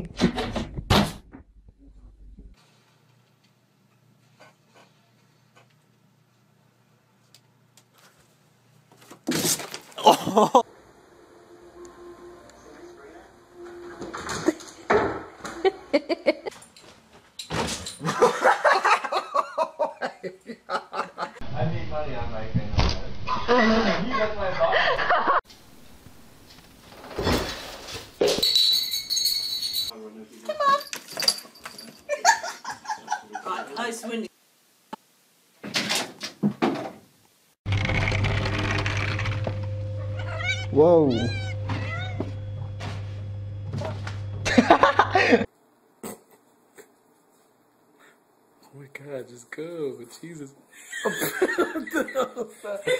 I need money on my thing. you got my box. Right, close. Whoa. Oh my god, just go. Jesus.